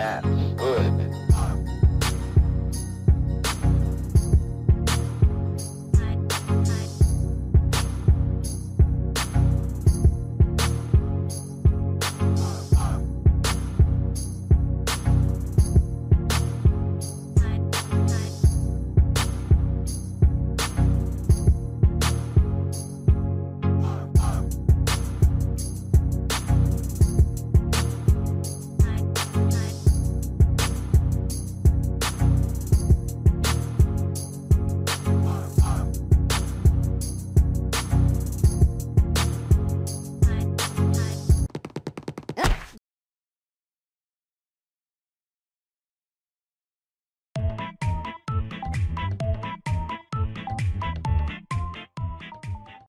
Yeah.